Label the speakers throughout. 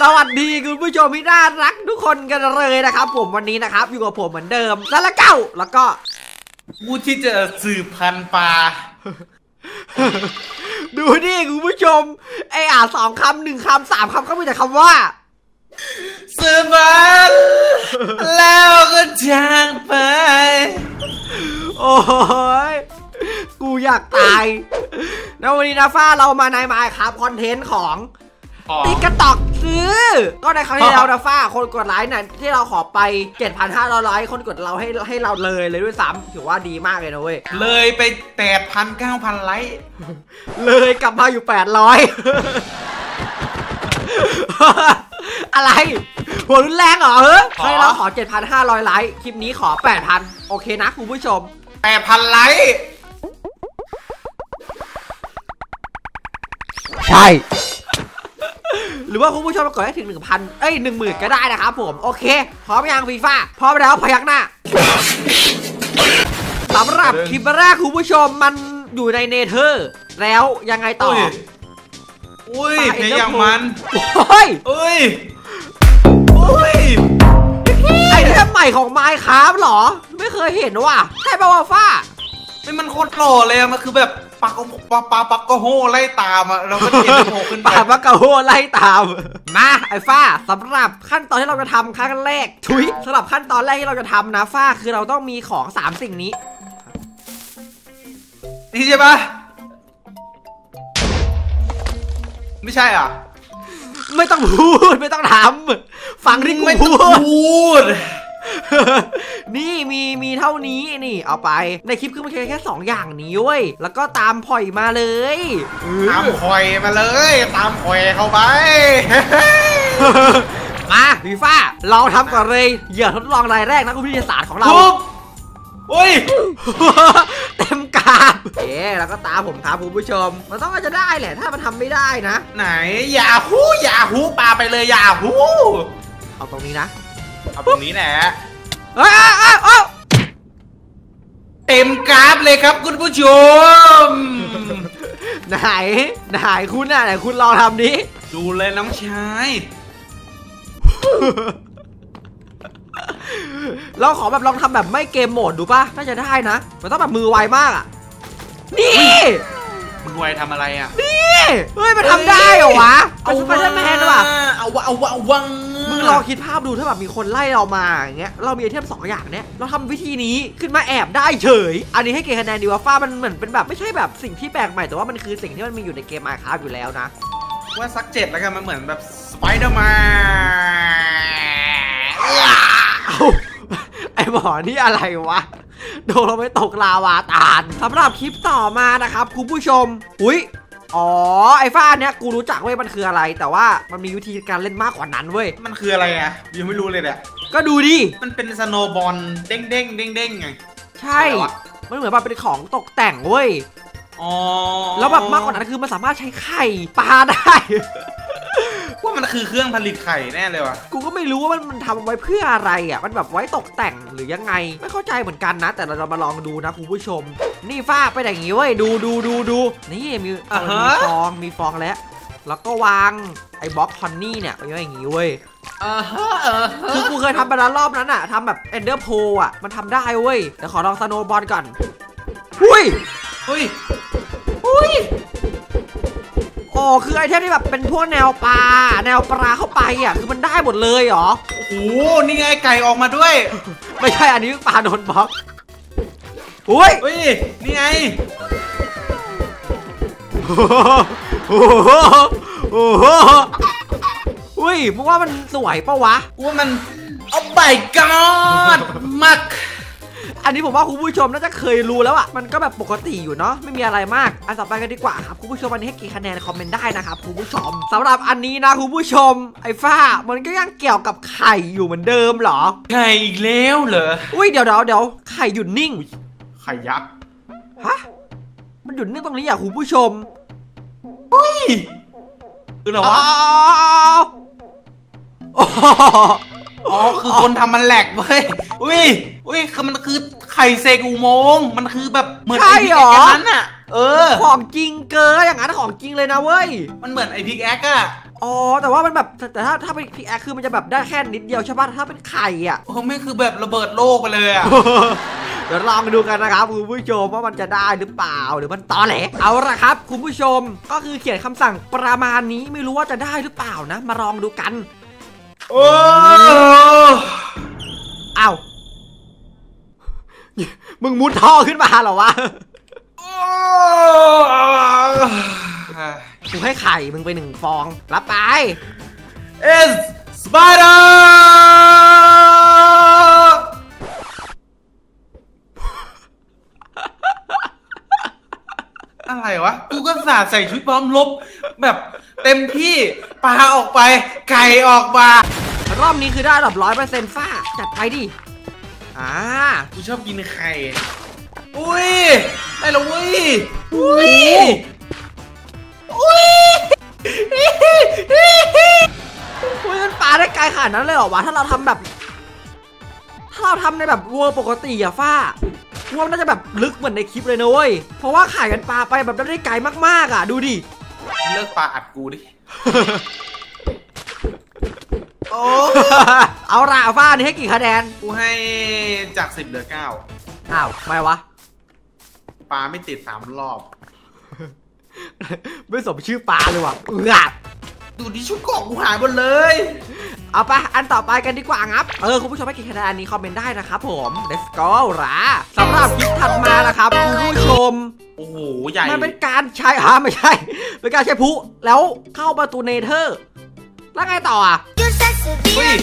Speaker 1: สวัสดีคุณผู้ชมที่น่ารักทุกคนกันเลยนะครับ ผมวันนี้นะครับอยู่กับผมเหมือนเดิมแล้วละเก้าแล้วก็
Speaker 2: ผู้ที่จะสืบพันธุ์ปลา
Speaker 1: ดูนี่คุณผู้ชมไอ้อ่านสองคำหนึ่งคำสามคำก็มีแต่คำว่า
Speaker 2: สืบพันธุ์แล้วก็จางไป
Speaker 1: โอ้ยกูอยากตาย แล้ววันนี้นะฟ้าเรามาในมาครับคอนเทนต์ของ
Speaker 2: อ๋อ
Speaker 1: ติ๊กกระตอกซื้อ ก็ในครั้งที่แล้วนะฟ้าคนกดไลค์เนี่ยที่เราขอไป 7,500ไลค์คนกดเราให้ให้เราเลยเลยด้วยซ้ำถือว่าดีมากเลยนะเว้ย
Speaker 2: เลยไปแปดพันเก้าพันไลค์
Speaker 1: เลยกลับมาอยู่ 800 อะไรหัวรุนแรงเหรอเฮ้ยให้เราขอ 7,500 ไลค์ คลิปนี้ขอ 8,000 โอเคนะคุณผู้ชม
Speaker 2: แปดพันไลค์
Speaker 1: ใช่ หรือว่าคุณผู้ชมมากดให้ถึง 1,000 เอ้ย 10,000 ก็ได้นะครับผม โอเค พร้อมยังฟีฟ่าพร้อมแล้วพยักหน้าสำหรับคลิปแรกคุณผู้ชมมันอยู่ในเนเธอร์ แล้วยังไงต่อ
Speaker 2: อุ้ยอุ้ย
Speaker 1: ปลา
Speaker 2: เพลง
Speaker 1: Ender
Speaker 2: อย่างมัน
Speaker 1: โอ้ย
Speaker 2: อุ้ยอุ้ย
Speaker 1: ไอเทมใหม่ของไมค์ครับหรอ ไม่เคยเห็นว่ะใช่ปะวะฟ้า
Speaker 2: นี่มันโคตรหล่อเลยอะมันคือแบบ ปลากระปลาปลาปักกระโฮไล่ตามอะเราก็เห็นโผล่ขึ้นไป
Speaker 1: ป่ามักกะโฮไล่ตาม มาไอ้ฟ้าสำหรับขั้นตอนที่เราจะทำครั้งแรกทุยสำหรับขั้นตอนแรกที่เราจะทำนะฟ้าคือเราต้องมีของสามสิ่งนี้
Speaker 2: นี่ใช่ปะไม่ใช่อะ
Speaker 1: ไม่ต้องพูดไม่ต้องทำฟังที่กู
Speaker 2: ไม่
Speaker 1: พู
Speaker 2: ต้อง
Speaker 1: ด
Speaker 2: พูด
Speaker 1: นี่มีมีเท่านี้นี่เอาไป ในคลิปคือมันแค่แค่สองอย่างนี้เว้ยแล้วก็ตามพลอยมาเลยเออ
Speaker 2: ตามคอยมาเลยตามคอยเข้าไป
Speaker 1: มาพี่ฟ้าเราทำก่อนเลยเหยื่อทดลองรายแรกนักวิทยาศาสตร์ของเรา
Speaker 2: ทุบอุ้ย
Speaker 1: เต็มกราบเอ๊แล้วก็ตามผมครับคุณผู้ชม มันต้องจะได้แหละถ้ามันทำไม่ได้นะ
Speaker 2: ไหนอย่าฮู้อย่าฮู้ปาไปเลยอย่าฮู้
Speaker 1: เอาตรงนี้นะ
Speaker 2: เอาตรงนี้แหละ
Speaker 1: เอ้ยเอ้ยเอ้ยเอ้ย
Speaker 2: เต็มกราฟเลยครับคุณผู้ชม
Speaker 1: ไหนไหนคุณน่ะไหนคุณลองทำดิ
Speaker 2: ดูเลยน้องชาย
Speaker 1: เราขอแบบลองทำแบบไม่เกมโหมดดูป่ะน่าจะได้นะมันต้องแบบมือไวมากอะ นี่
Speaker 2: มึงไวทำอะไรอะ
Speaker 1: นี่ เฮ้ยมันทำได้เหรอวะเป็นสไปเดอร์แมนว่ะ
Speaker 2: เอาวะเอาวะเอาวัง
Speaker 1: มึงลองคิดภาพดูถ้าแบบมีคนไล่เรามาอย่างเงี้ยเรามี item สองอย่างเนี้ยเราทำวิธีนี้ขึ้นมาแอบได้เฉย อันนี้ให้เกรดคะแนนดีว่าฟ้ามันเหมือนเป็นแบบไม่ใช่แบบสิ่งที่แปลกใหม่แต่ว่ามันคือสิ่งที่มันมีอยู่ในเกม Minecraft อยู่แล้วนะ
Speaker 2: ว่าสักเจ็ดแล้วกันมันเหมือนแบบสไปเดอร์แมน
Speaker 1: เอ้าไอหมอนี่อะไรวะโดนเราไปตกลาวาตานสำหรับคลิปต่อมานะครับคุณผู้ชม อุ้ย อ๋อไอ้ฟ้าเนี้ยกูรู้จักเว้ยมันคืออะไร แต่ว่ามันมีวิธีการเล่นมากกว่านั้นเว้ย
Speaker 2: มันคืออะไรอะยังไม่รู้เลยเนี่ย
Speaker 1: ก็ดูดิ
Speaker 2: มันเป็นสโนว์บอลเด้งเด้งเด้งเด้งไง
Speaker 1: ใช่
Speaker 2: อะไรวะ
Speaker 1: มันเหมือนแบบเป็นของตกแต่งเว้ย
Speaker 2: อ๋อ
Speaker 1: แล้วแบบมากกว่านั้นคือมันสามารถใช้ไข่ปลาได้
Speaker 2: ว่า มันคือเครื่องผลิตไข่แน่เลยว่ะ
Speaker 1: กูก็ไม่รู้ว่ามันมันทำไว้เพื่ออะไรอะ มันแบบไว้ตกแต่งหรือยังไง ไม่เข้าใจเหมือนกันนะ แต่เราจะมาลองดูนะคุณผู้ชม นี่ฟ้าไปอย่างงี้เว้ย ดูดูดูดู นี่มีเออมีฟอง มีฟองแล้ว แล้วก็วางไอ้บล็อกคอนนี่เนี่ยไปไว้อย่างงี้เว้ย
Speaker 2: อ่าฮะเออ
Speaker 1: คือกูเคยทำไปแล้วรอบนั้นอะทำแบบ ender pearl อะ มันทำได้เว้ย เดี๋ยวขอลอง snowball ก่อน หุ้ย
Speaker 2: เฮ้ย
Speaker 1: อุ้ย อ๋อคือไอเทมที่แบบเป็นพวกแนวปลา แนวปลาเข้าไปอะคือมันได้หมดเลยเหรอ
Speaker 2: โอ้โหนี่ไงไก่ออกมาด้วย
Speaker 1: ไม่ใช่อันนี้ปลาโดนบล็อกอุ้ย
Speaker 2: เฮ้ยนี่ไง
Speaker 1: โอ้โหโอ้โหอุ้ยมึงว่ามันสวยปะวะ
Speaker 2: ว่ามันเอาใบกอดมัก
Speaker 1: อันนี้ผมว่าคุณผู้ชมน่าจะเคยรู้แล้วอะมันก็แบบปกติอยู่เนาะไม่มีอะไรมากอันต่อไปกันดีกว่าครับคุณผู้ชมอันนี้ให้กี่คะแนนคอมเมนต์ได้นะครับคุณผู้ชมสำหรับอันนี้นะคุณผู้ชม ไอ้ฝ้ามันก็ยังเกี่ยวกับไข่อยู่เหมือนเดิมเหรอ
Speaker 2: ไก่อีกแล้วเหรอ
Speaker 1: อุ้ยเดี๋ยวเดี๋ยวเดี๋ยวไข่หยุดนิ่ง
Speaker 2: ไข่ยักษ์
Speaker 1: ฮะมันหยุดนิ่งตรงนี้อะคุณผู้ชม
Speaker 2: คือเหรอ
Speaker 1: อ๋อ
Speaker 2: วะ
Speaker 1: อ๋อ
Speaker 2: อ๋อคือคนทำมันแหลกเว้ยอุ้ยอุ้ยคือมันคือไข่เซกอุโมงค์มันคือแบบเหมือน
Speaker 1: ใช่
Speaker 2: ไอพิก
Speaker 1: เหร
Speaker 2: แอ
Speaker 1: อ
Speaker 2: คนั้นอะ เออ
Speaker 1: ของจริงเกินอย่างนั้นของจริงเลยนะเว้ย
Speaker 2: มันเหมือนไอพิกแอคอะ
Speaker 1: อ๋อ แต่ว่ามันแบบแต่แต่ถ้าถ้าเป็นพิกแอคคือมันจะแบบได้แค่นิดเดียวใช่ปะถ้าเป็นไข่อะ
Speaker 2: โอ้ไม่งคือแบบระเบิดโลกไปเลยอะ
Speaker 1: เดี๋ยวลองดูกันนะครับคุณผู้ชมว่ามันจะได้หรือเปล่าหรือมันตอแหลเอาละครับ คุณผู้ชมก็คือเขียนคำสั่งประมาณนี้ไม่รู้ว่าจะได้หรือเปล่านะ มาลองดูกัน
Speaker 2: โอ้
Speaker 1: อ้าว มึงมุดท่อขึ้นมาเหรอวะกูให้ไข่มึงไปหนึ่งฟอง รับไป
Speaker 2: เอ สาดใส่ชุดพร้อมลบ แบบเต็มที่ปลาออกไป ไก่ออกมา
Speaker 1: รอบนี้คือได้แบบร้อยเปอร์เซ็นต์ฝ้าจัดไปดิ อ่า
Speaker 2: กูชอบกินไข่ อุ้ย ได้แล้วเว้ย อุ้ย อุ้ย
Speaker 1: คุยมันปลาได้ไกลขนาดนั้นเลยเหรอวะ ถ้าเราทำแบบ ถ้าเราทำในแบบวัวปกติอะฝ้า วัวมันน่าจะแบบลึกเหมือนในคลิปเลยนะเว้ย เพราะว่าไข่กันปลาไปแบบได้ไกลมากๆอะดูดิ
Speaker 2: เลิกปลาอัดกูดิ โอ้
Speaker 1: เอาละฝ้านี่ให้กี่คะแนน
Speaker 2: กูให้จากสิบเหลือเก้า
Speaker 1: อ้าวไม่วะ
Speaker 2: ปลาไม่ติดสามรอบ
Speaker 1: ไม่สมชื่อปลาเลยว่ะเอือ
Speaker 2: ดูที่ชุดเกาะกูหายหมดเลย
Speaker 1: เอาไปะอันต่อไปกันดีกว่างับ เออ คุณผู้ชมให้กี่คะแนนอันนี้คอมเมนต์ได้นะครับผม let's go ละสำหรับคลิปถัดมานะครับคุณผู้ชม
Speaker 2: โอ้โห ใหญ่
Speaker 1: มันเป็นการใช้อ่าไม่ใช่ เป็นการใช้พลุแล้วเข้าประตู Nether แล้วไงต่ออะ
Speaker 2: เฮ้ย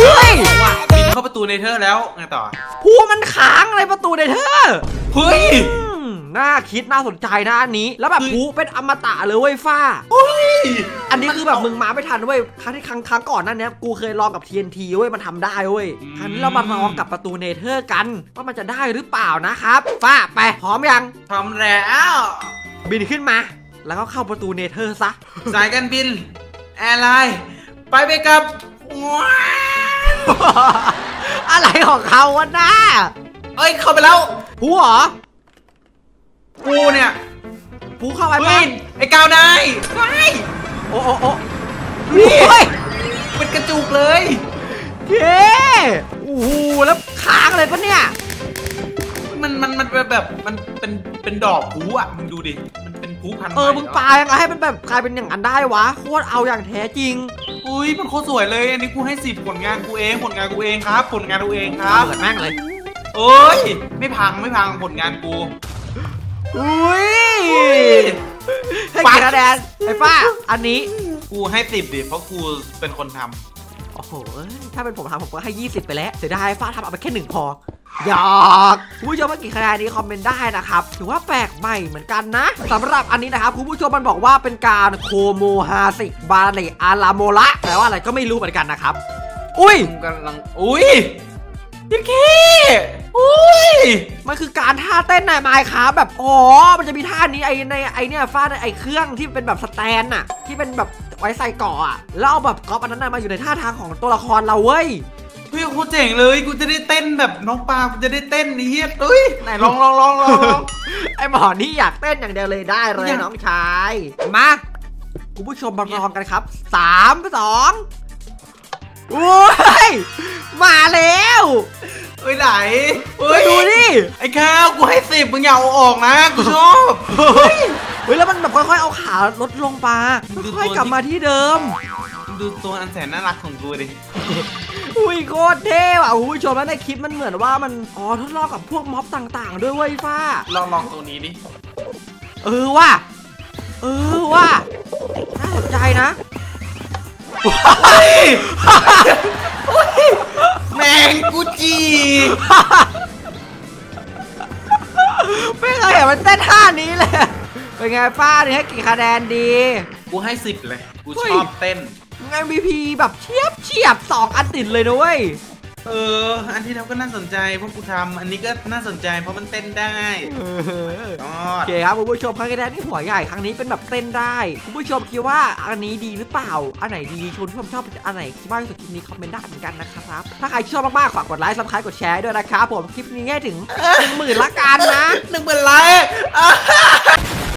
Speaker 1: เฮ้ย
Speaker 2: ว่าบินเข้าประตู Nether แล้วไงต่อ
Speaker 1: พลุมันค้างในประตู Nether เฮ้
Speaker 2: ย
Speaker 1: อืม น่าคิดน่าสนใจนะอันนี้ แล้วแบบ
Speaker 2: คือ
Speaker 1: พลุเป็นอมตะเลยเว้ยฟ้า
Speaker 2: เฮ้ย
Speaker 1: อันนี้คือแบบมึงมาไม่ทันเว้ยครั้งที่ครั้งครั้งก่อนนั้นเนี้ยกูเคยลองกับ TNT เว้ยมันทำได้เว้ย
Speaker 2: อืม
Speaker 1: ครั้งนี้เรามาลองกับประตู Nether กันว่ามันจะได้หรือเปล่านะครับฟ้าไปพร้อมยัง
Speaker 2: ทำแล้ว
Speaker 1: บินขึ้นมา แล้วก็เข้าประตูเนเธอร์ซะ
Speaker 2: สายการบินแอร์ไลน์ไปไปกับว้าว
Speaker 1: อะไรของเขาวะน้า
Speaker 2: เอ้ยเข้าไปแล้ว
Speaker 1: ผู้เหรอ
Speaker 2: กูเนี่ย
Speaker 1: ผู้เข้าไป
Speaker 2: เฮ้
Speaker 1: ปะ
Speaker 2: ยไอ้ก้าวนายนาย
Speaker 1: โอ้โอ้โอ้ดูดิเฮ้ย
Speaker 2: เป็นกระจุกเลย
Speaker 1: เย้โอ้โหแล้วค้างเลยปะเนี่ย
Speaker 2: มันมันมันแบบแบบมันเป็นเป็นดอกผูอะมึงดูดิมันเป็นผูพันธุ์
Speaker 1: เออ
Speaker 2: ให
Speaker 1: มึง
Speaker 2: แล้ว
Speaker 1: ปายังไงให้มันแบบกลายเป็นอย่างนั้นได้วะโคตรเอาอย่างแท้จริง
Speaker 2: อุ้ยมันโคตรสวยเลย อันนี้กูให้สิบผลงานกูเองผลงานกูเองครับ ผลงานกูเองครับ
Speaker 1: เปิดแม่งเลย
Speaker 2: โอ้ยไม่พังไม่พังผลงานกู
Speaker 1: อุ้ย
Speaker 2: อุ้ย
Speaker 1: ให้
Speaker 2: ปั
Speaker 1: กี่
Speaker 2: ด
Speaker 1: คะแนนไอ้ป้า อันนี้
Speaker 2: กูให้สิบดิเพราะกูเป็นคนทำ
Speaker 1: โอ้โหถ้าเป็นผมทำผมก็ให้ 20 ไปแล้วเสียดายฟ้าทำเอาไปแค่หนึ่งพอหยอกคุณผู้ชมว่ากี่คะแนนนี้คอมเมนต์ได้นะครับถือว่าแปลกใหม่เหมือนกันนะสำหรับอันนี้นะครับคุณผู้ชมมันบอกว่าเป็นการโคโมฮาสิบาเลอาลาโมละแปลว่าอะไรก็ไม่รู้เหมือนกันนะครับ อุ้ย
Speaker 2: มึงกำลัง อุ้ย ยิ่งขี้อุ้ย
Speaker 1: มันคือการท่าเต้นในไมค์ครับแบบ อ๋อ มันจะมีท่านี้ไอในไอเนี่ยฟาดในไอเครื่องที่เป็นแบบ stand น่ะ ที่เป็นแบบไว้ใส่เกราะอะแล้วเอาแบบก๊อปอันนั้นน่ะมาอยู่ในท่าทางของตัวละครเราเว้ย
Speaker 2: เฮ้ยโคตรเจ๋งเลย กูจะได้เต้นแบบน้องปลากูจะได้เต้นนี่เฮียเอ้ยไหนลองลองลองลองลอง
Speaker 1: ไอหมอนี่อยากเต้นอย่างเดียวเลยได้เลย
Speaker 2: อยาก
Speaker 1: น้องชาย มาคุณผู้ชมมาลองกันครับสามสอง โอ้ยมาแล้ว
Speaker 2: เอ้ยไหน
Speaker 1: เฮ้ยดูดิ
Speaker 2: ไอ้ข้าวกูให้สิบมึงอย่าเอาออกนะกูชอบ
Speaker 1: เฮ้ยเฮ้ยแล้วมันแบบค่อยๆเอาขาลดลงมา
Speaker 2: ดูตัว
Speaker 1: ค่อยๆกลับมาที่เดิม
Speaker 2: ดูตัวอันแสนน่ารักของกูดิ
Speaker 1: อุ้ยโคตรเท่ว่ะคุณผู้ชมแล้วในคลิปมันเหมือนว่ามันอ๋อทดลองกับพวกม็อบต่างๆ ด้วยเว้ยฟ้า
Speaker 2: ลองลองตัวนี้ดิ
Speaker 1: เออว่ะเออว่ะน่าสนใจนะ
Speaker 2: แมงกูจี
Speaker 1: ไม่เคยเห็นมันเต้นท่านี้เลย เป็นไงฟ้านี่ให้กี่คะแนนดี
Speaker 2: กูให้สิบเลย กู
Speaker 1: เฮ้
Speaker 2: ช
Speaker 1: ย
Speaker 2: อบเต้น
Speaker 1: MVP แบบเฉียบเฉียบสองอันติดเลยนะเว้ย
Speaker 2: เออ อันที่แล้วก็น่าสนใจเพราะกูทำอันนี้ก็น่าสนใจเพราะมันเต้นได้ยอ
Speaker 1: โอ
Speaker 2: ด
Speaker 1: เคครับคุณผู้ชมครั้งที่แล้วนี่หัวใหญ่ครั้งนี้เป็นแบบเต้นได้คุณผู้ชมคิดว่าอันนี้ดีหรือเปล่า อันไหนดีคุณผู้ชมชอบอันไหนมากที่สุดคลิปนี้คอมเมนต์ได้เหมือนกันนะครับถ้าใครชอบมากๆฝากกดไลค์ subscribe กดแชร์ด้วยนะครับผมคลิปนี้ให้ถึงหนึ่งหมื่นละกันนะ
Speaker 2: หนึ่งเป็นไรเอ